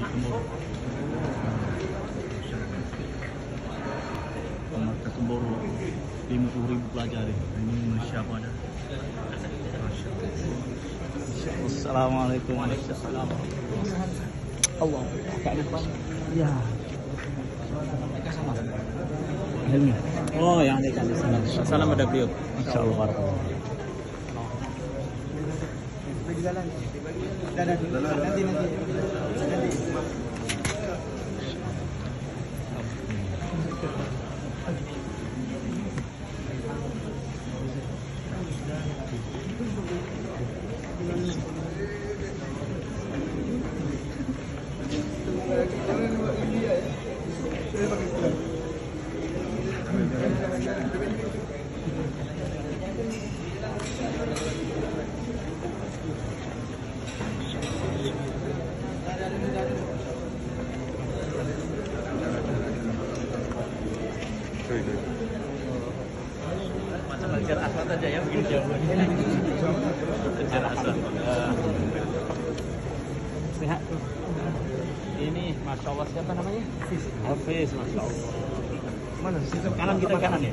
Temboro. Pemerintah Temboro 50 ribu pelajar ini Indonesia pada Assalamualaikum warahmatullahi Allah Kak depan Ya Oh, yang di kami salam. Salam ada beliau. Insya Allah barakallah. Macam belajar asal aja ya begini jawabannya. Belajar asal. Sehat. Ini Masya Allah siapa namanya? Hafiz, Masya Allah. Mana? Kanan kita kanan ya?